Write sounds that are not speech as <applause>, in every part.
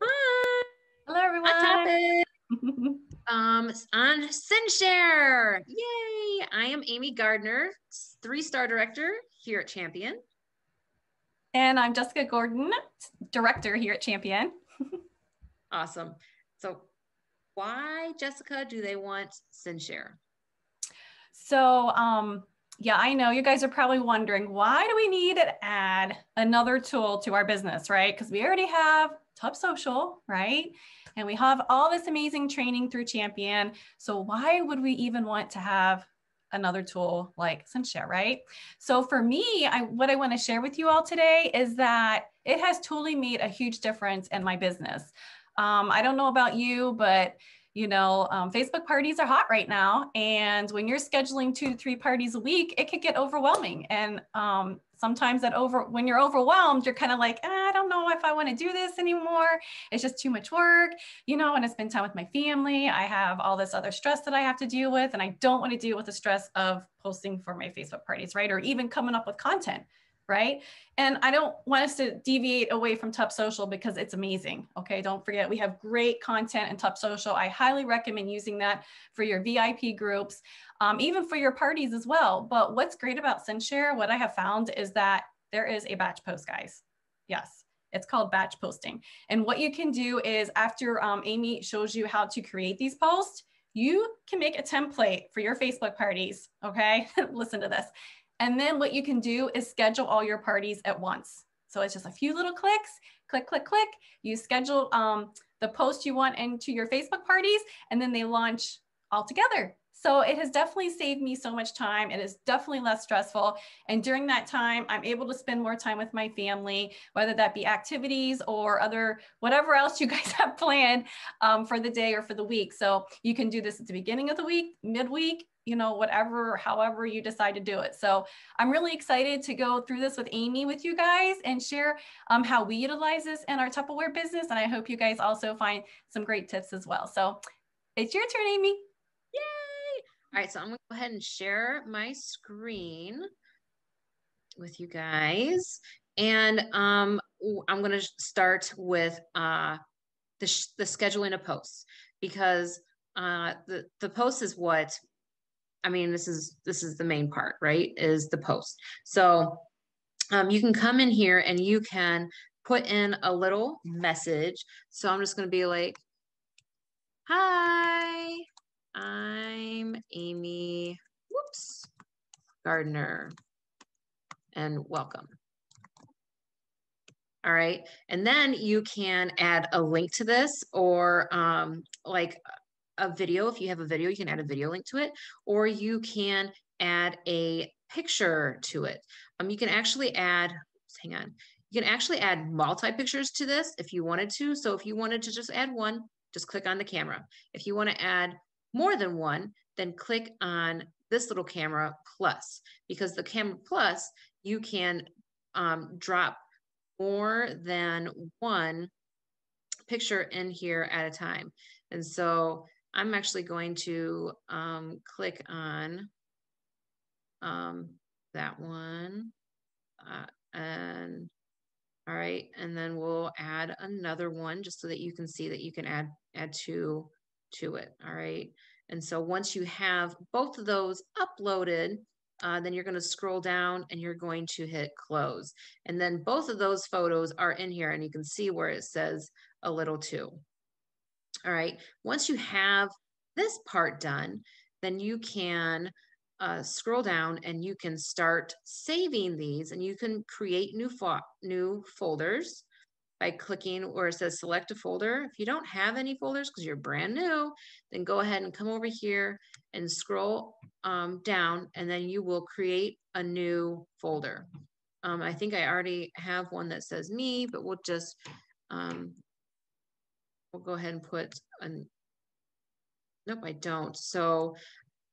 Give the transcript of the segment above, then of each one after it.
Hi. Hello, everyone. <laughs> um, on CinchShare. Yay! I am Amy Gardner, three-star director here at Champion. And I'm Jessica Gordon, director here at Champion. <laughs> awesome. So why, Jessica, do they want CinchShare? So um, yeah, I know you guys are probably wondering why do we need to add another tool to our business, right? Because we already have Tup Social, right? And we have all this amazing training through Champion. So why would we even want to have another tool like CinchShare, right? So for me, I, what I want to share with you all today is that it has totally made a huge difference in my business. Um, I don't know about you, but you know, um, Facebook parties are hot right now. And when you're scheduling two to three parties a week, it could get overwhelming. And um, sometimes that over when you're overwhelmed, you're kind of like, eh, I don't know if I want to do this anymore. It's just too much work, you know, i want to spend time with my family. I have all this other stress that I have to deal with. And I don't want to deal with the stress of posting for my Facebook parties, right? Or even coming up with content right? And I don't want us to deviate away from Tup Social because it's amazing. Okay, don't forget we have great content in Tup Social. I highly recommend using that for your VIP groups, um, even for your parties as well. But what's great about CinchShare, what I have found is that there is a batch post, guys. Yes. It's called batch posting. And what you can do is after um, Amy shows you how to create these posts, you can make a template for your Facebook parties. Okay, <laughs> listen to this. And then what you can do is schedule all your parties at once. So it's just a few little clicks, click, click, click. You schedule um, the post you want into your Facebook parties, and then they launch all together. So it has definitely saved me so much time. It is definitely less stressful. And during that time, I'm able to spend more time with my family, whether that be activities or other, whatever else you <laughs> guys have planned um, for the day or for the week. So you can do this at the beginning of the week, midweek, you know, whatever, however you decide to do it. So I'm really excited to go through this with Amy with you guys and share um, how we utilize this in our Tupperware business. And I hope you guys also find some great tips as well. So it's your turn, Amy. Yay! All right, so I'm gonna go ahead and share my screen with you guys. And um, I'm gonna start with uh, the, the scheduling of posts because uh, the, the post is what I mean, this is this is the main part, right? Is the post. So um, you can come in here and you can put in a little message. So I'm just going to be like, "Hi, I'm Amy. Whoops, Gardner, and welcome." All right. And then you can add a link to this or um, like a video. If you have a video, you can add a video link to it, or you can add a picture to it. Um, you can actually add, hang on, you can actually add multi pictures to this if you wanted to. So if you wanted to just add one, just click on the camera. If you want to add more than one, then click on this little camera plus, because the camera plus, you can um, drop more than one picture in here at a time. And so I'm actually going to um, click on um, that one. Uh, and all right, and then we'll add another one just so that you can see that you can add add two to it. All right. And so once you have both of those uploaded, uh, then you're going to scroll down and you're going to hit close. And then both of those photos are in here and you can see where it says a little too. All right, once you have this part done, then you can uh, scroll down and you can start saving these and you can create new, fo new folders by clicking where it says select a folder. If you don't have any folders because you're brand new, then go ahead and come over here and scroll um, down and then you will create a new folder. Um, I think I already have one that says me, but we'll just um, we'll go ahead and put an, nope, I don't. So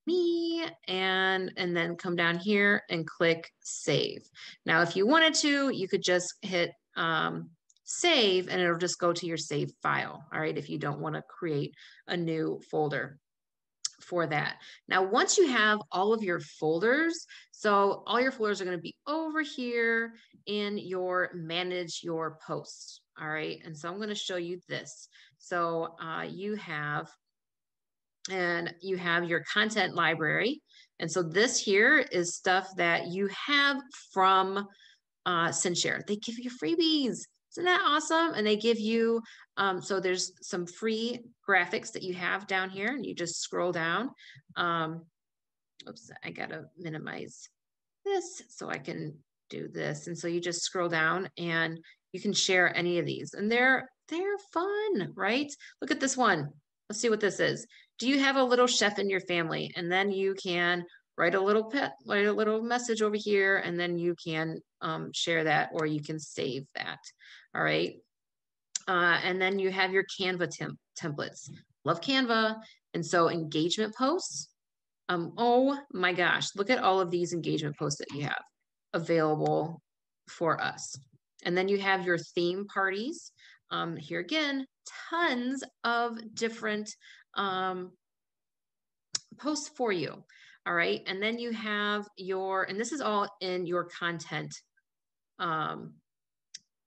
me and and then come down here and click save. Now, if you wanted to, you could just hit um, save and it'll just go to your save file. All right. If you don't want to create a new folder. For that. Now, once you have all of your folders, so all your folders are going to be over here in your manage your posts. All right. And so I'm going to show you this. So uh, you have, and you have your content library. And so this here is stuff that you have from uh, CinchShare. They give you freebies. Isn't that awesome? And they give you, um, so there's some free graphics that you have down here and you just scroll down. Um, oops, I gotta minimize this so I can do this. And so you just scroll down and you can share any of these and they're, they're fun, right? Look at this one. Let's see what this is. Do you have a little chef in your family? And then you can write a little pet, write a little message over here, and then you can um, share that or you can save that. All right. Uh, and then you have your Canva temp templates. Love Canva. And so engagement posts. Um, oh my gosh, look at all of these engagement posts that you have available for us. And then you have your theme parties. Um, here again, tons of different um, posts for you. All right. And then you have your, and this is all in your content um,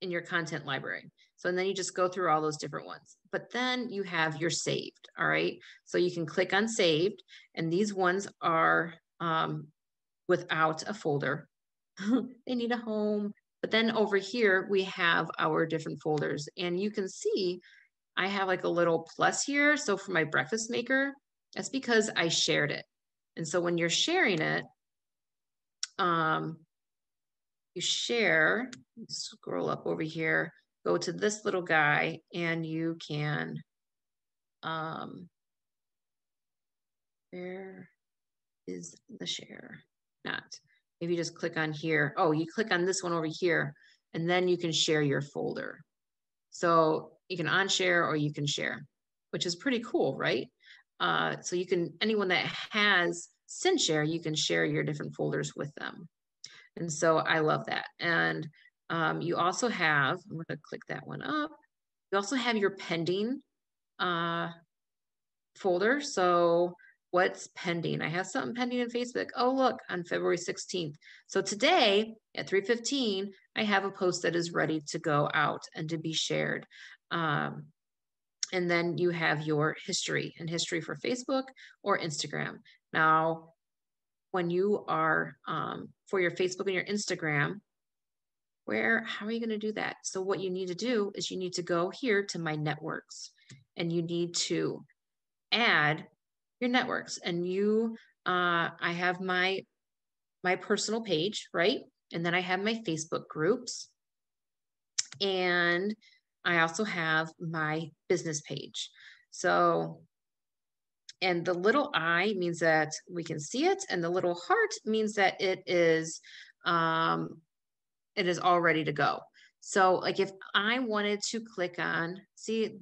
in your content library. So, and then you just go through all those different ones. But then you have your saved, all right? So you can click on saved, and these ones are um, without a folder. <laughs> they need a home. But then over here, we have our different folders. And you can see I have like a little plus here. So for my breakfast maker, that's because I shared it. And so when you're sharing it, um, you share, scroll up over here, go to this little guy, and you can, um, where is the share? Not. Maybe you just click on here. Oh, you click on this one over here, and then you can share your folder. So you can on-share or you can share, which is pretty cool, right? Uh, so you can, anyone that has CinchShare, you can share your different folders with them. And so I love that. And um, you also have, I'm going to click that one up. You also have your pending uh, folder. So what's pending? I have something pending in Facebook. Oh, look, on February 16th. So today at 3.15, I have a post that is ready to go out and to be shared. Um, and then you have your history and history for Facebook or Instagram. Now, when you are um, for your Facebook and your Instagram, where, how are you going to do that? So what you need to do is you need to go here to my networks and you need to add your networks and you, uh, I have my, my personal page, right? And then I have my Facebook groups and I also have my business page. So and the little eye means that we can see it, and the little heart means that it is um, it is all ready to go. So like if I wanted to click on, see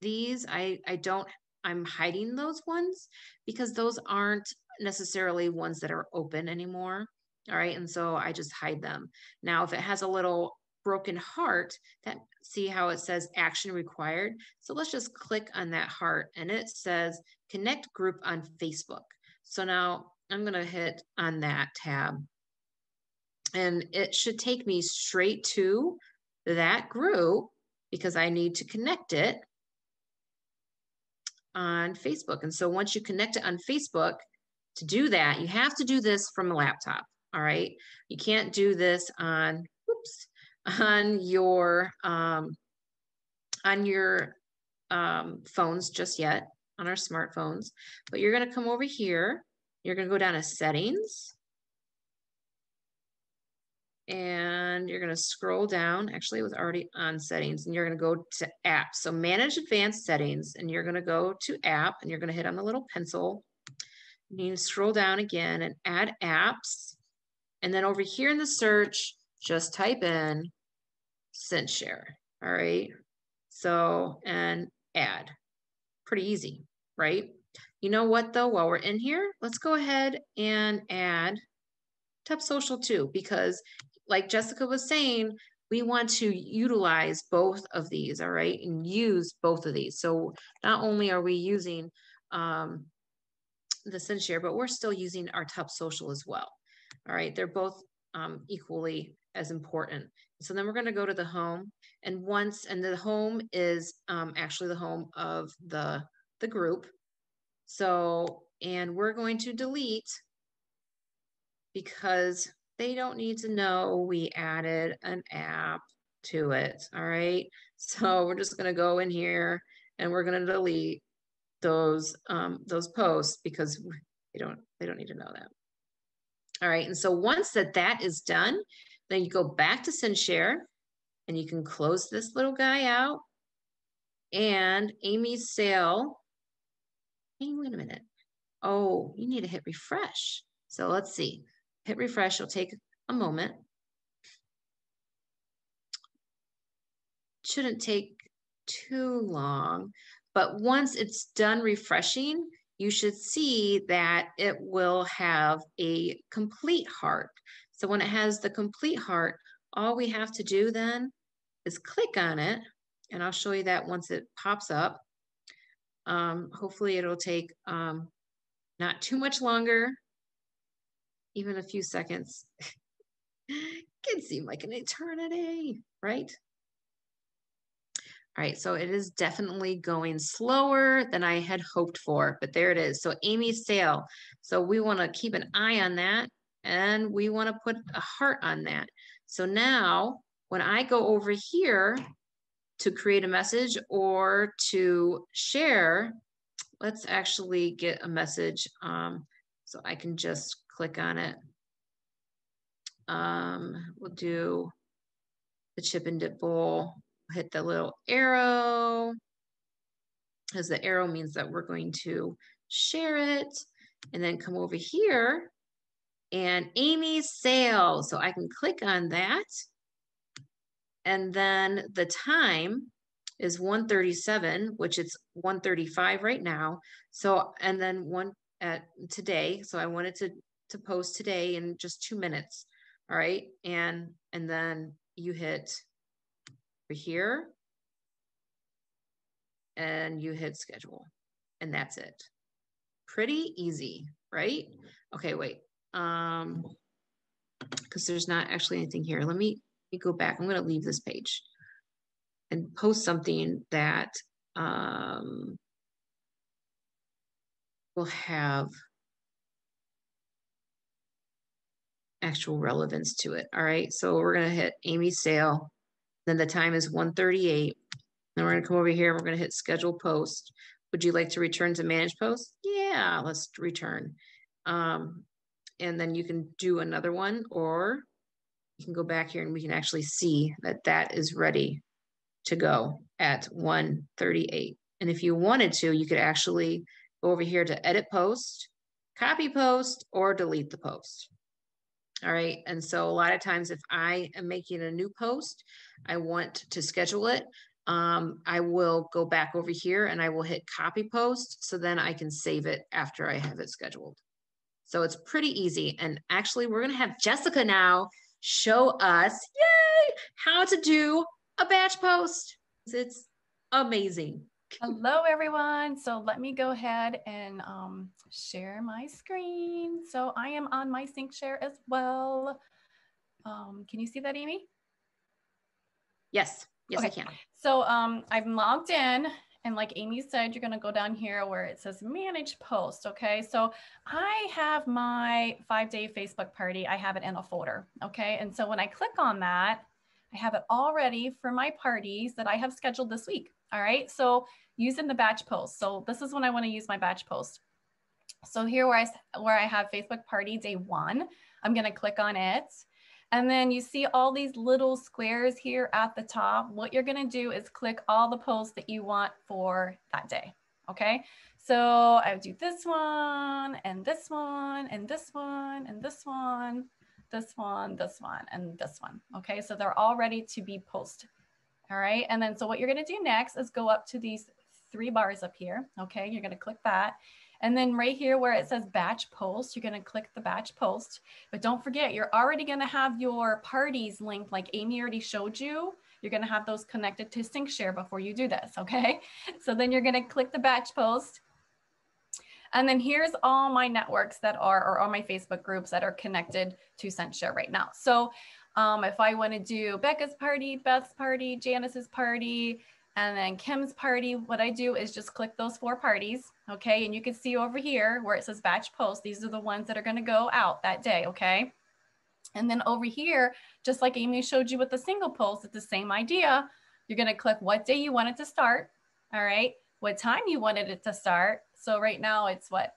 these, I, I don't, I'm hiding those ones because those aren't necessarily ones that are open anymore. All right. And so I just hide them. Now, if it has a little broken heart, that see how it says action required. So let's just click on that heart and it says connect group on Facebook. So now I'm going to hit on that tab and it should take me straight to that group because I need to connect it on Facebook. And so once you connect it on Facebook, to do that, you have to do this from a laptop. All right. You can't do this on, on your um, on your um, phones just yet on our smartphones, but you're going to come over here. You're going to go down to settings and you're going to scroll down. Actually, it was already on settings and you're going to go to apps. So manage advanced settings and you're going to go to app and you're going to hit on the little pencil. You need scroll down again and add apps. And then over here in the search, just type in CinchShare. All right. So, and add. Pretty easy, right? You know what though, while we're in here, let's go ahead and add Tup Social too, because like Jessica was saying, we want to utilize both of these, all right, and use both of these. So not only are we using um, the CinchShare, but we're still using our Tup Social as well. All right, they're both um, equally as important. So then we're going to go to the home, and once and the home is um, actually the home of the the group. So and we're going to delete because they don't need to know we added an app to it. All right. So we're just going to go in here and we're going to delete those um, those posts because they don't they don't need to know that. All right. And so once that that is done, then you go back to CinchShare and you can close this little guy out. And Amy's sale. Hey, wait a minute. Oh, you need to hit refresh. So let's see. Hit refresh. It'll take a moment. Shouldn't take too long. But once it's done refreshing, you should see that it will have a complete heart. So when it has the complete heart, all we have to do then is click on it. And I'll show you that once it pops up. Um, hopefully it'll take um, not too much longer, even a few seconds. <laughs> Can seem like an eternity, right? All right, so it is definitely going slower than I had hoped for, but there it is. So Amy's sale. So we want to keep an eye on that and we want to put a heart on that. So now when I go over here to create a message or to share, let's actually get a message. Um, so I can just click on it. Um, we'll do the chip and dip bowl hit the little arrow because the arrow means that we're going to share it and then come over here and Amy's sale. So I can click on that. And then the time is 137, which it's 135 right now. So, and then one at today. So I wanted to, to post today in just two minutes. All right. And, and then you hit over here and you hit schedule and that's it. Pretty easy, right? Okay, wait. Um, because there's not actually anything here. Let me, let me go back. I'm going to leave this page and post something that um, will have actual relevance to it. All right, so we're going to hit Amy's sale then the time is 138. Then we're gonna come over here we're gonna hit schedule post. Would you like to return to manage post? Yeah, let's return. Um, and then you can do another one or you can go back here and we can actually see that that is ready to go at 138. And if you wanted to, you could actually go over here to edit post, copy post, or delete the post. All right. And so a lot of times if I am making a new post, I want to schedule it. Um, I will go back over here and I will hit copy post. So then I can save it after I have it scheduled. So it's pretty easy. And actually we're going to have Jessica now show us, yay, how to do a batch post. It's amazing. Hello, everyone. So let me go ahead and um, share my screen. So I am on my CinchShare as well. Um, can you see that, Amy? Yes. Yes, okay. I can. So um, I'm logged in. And like Amy said, you're going to go down here where it says manage post. Okay. So I have my five day Facebook party. I have it in a folder. Okay. And so when I click on that, I have it all ready for my parties that I have scheduled this week. All right. So using the batch post. So this is when I want to use my batch post. So here where I, where I have Facebook party day one, I'm going to click on it. And then you see all these little squares here at the top. What you're going to do is click all the posts that you want for that day. Okay. So I would do this one and this one and this one and this one, this one, this one, and this one. Okay. So they're all ready to be posted. All right. And then so what you're going to do next is go up to these three bars up here. Okay. You're going to click that. And then right here where it says batch post, you're going to click the batch post. But don't forget, you're already going to have your parties linked like Amy already showed you. You're going to have those connected to CinchShare before you do this. Okay. <laughs> So then you're going to click the batch post. And then here's all my networks that are, or all my Facebook groups that are connected to CinchShare right now. So um, if I want to do Becca's party, Beth's party, Janice's party, and then Kim's party, what I do is just click those four parties, okay? And you can see over here where it says batch post, these are the ones that are gonna go out that day, okay? And then over here, just like Amy showed you with the single post, it's the same idea. You're gonna click what day you want it to start, all right? What time you wanted it to start. So right now it's what,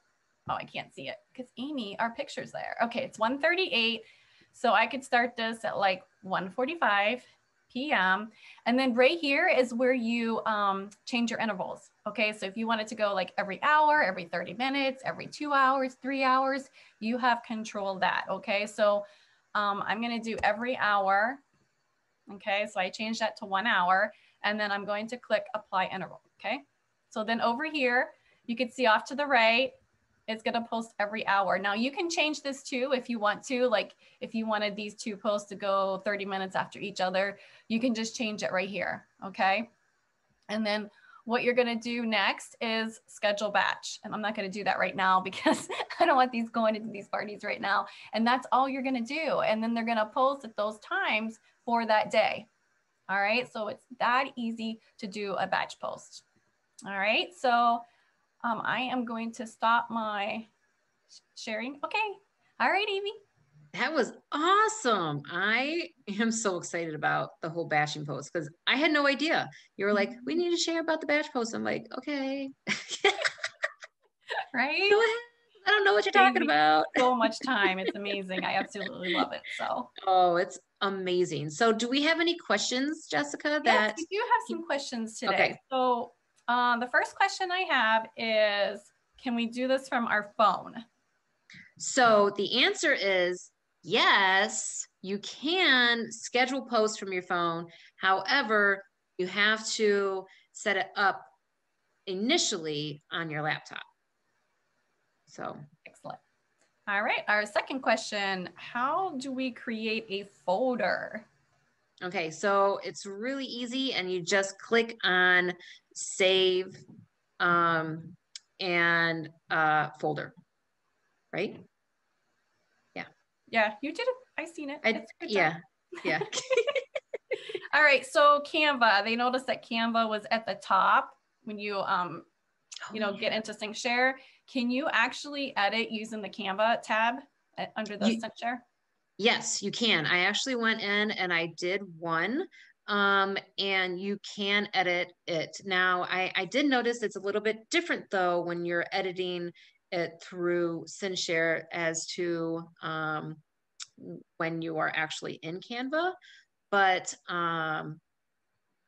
oh, I can't see it because Amy, our picture's there. Okay, it's 138. So I could start this at like 145 p.m. And then right here is where you um, change your intervals. Okay, so if you wanted to go like every hour, every 30 minutes, every two hours, three hours, you have control that. Okay, so um, I'm gonna do every hour. Okay, so I change that to one hour and then I'm going to click apply interval. Okay, so then over here, you can see off to the right, it's going to post every hour. Now you can change this too if you want to, like if you wanted these two posts to go 30 minutes after each other, you can just change it right here. Okay. And then what you're going to do next is schedule batch. And I'm not going to do that right now <laughs> because I don't want these going into these parties right now. And that's all you're going to do. And then they're going to post at those times for that day. All right. So it's that easy to do a batch post. All right. So um, I am going to stop my sharing. Okay. All right, Amy. That was awesome. I am so excited about the whole bashing post because I had no idea. You were like, we need to share about the bash post. I'm like, okay. <laughs> right? Go ahead. I don't know what you're talking about. so much <laughs> time. It's amazing. I absolutely love it. So, oh, it's amazing. So, do we have any questions, Jessica? That yes, we do have some questions today. Okay. So, um, the first question I have is, can we do this from our phone? So the answer is yes, you can schedule posts from your phone. However, you have to set it up initially on your laptop. So excellent. All right, our second question, how do we create a folder? Okay, so it's really easy and you just click on save um, and uh, folder, right? Yeah. Yeah, you did it. I seen it. I, yeah, yeah. <laughs> <laughs> All right, so Canva, they noticed that Canva was at the top when you um, you know, oh, yeah. get into CinchShare. Can you actually edit using the Canva tab uh, under the you, CinchShare? Yes, you can. I actually went in and I did one um, and you can edit it. Now, I, I did notice it's a little bit different though when you're editing it through CinchShare as to um, when you are actually in Canva, but um,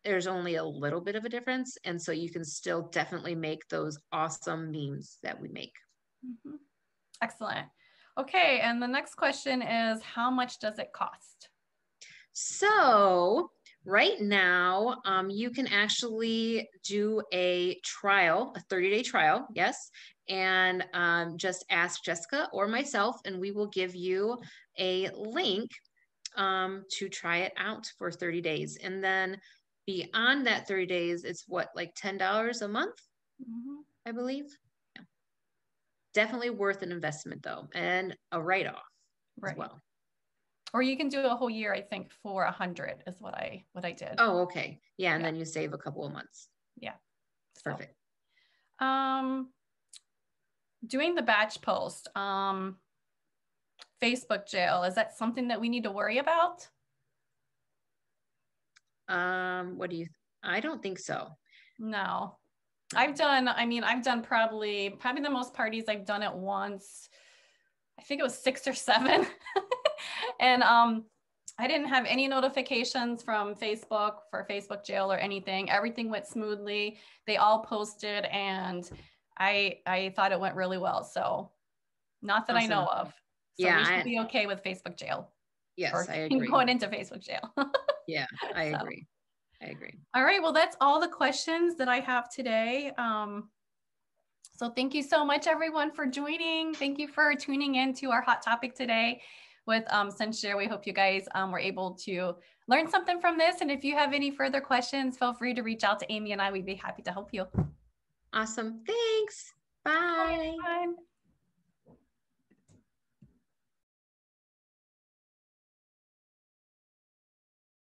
there's only a little bit of a difference. And so you can still definitely make those awesome memes that we make. Mm-hmm. Excellent. Okay, and the next question is how much does it cost? So, right now, um, you can actually do a trial, a 30 day trial, yes, and um, just ask Jessica or myself, and we will give you a link um, to try it out for 30 days. And then beyond that 30 days, it's what, like $10 a month, mm-hmm. I believe definitely worth an investment though, and a write off right. as well. Or you can do a whole year, I think, for a hundred is what I what I did. Oh, okay. Yeah, and yeah. then you save a couple of months. Yeah. Perfect. So, um doing the batch post, um Facebook jail, is that something that we need to worry about? Um, what do you I don't think so. No. I've done, I mean, I've done probably, probably the most parties I've done it once. I think it was six or seven. <laughs> and um, I didn't have any notifications from Facebook for Facebook jail or anything. Everything went smoothly. They all posted and I I thought it went really well. So not that awesome. I know of. So yeah, we should I, be okay with Facebook jail. Yes, I <laughs> agree. Going into Facebook jail. <laughs> yeah, I so. agree. I agree. All right. Well, that's all the questions that I have today. Um, so thank you so much, everyone, for joining. Thank you for tuning in to our hot topic today with um, CinchShare. We hope you guys um, were able to learn something from this. And if you have any further questions, feel free to reach out to Amy and I. We'd be happy to help you. Awesome. Thanks. Bye. Bye.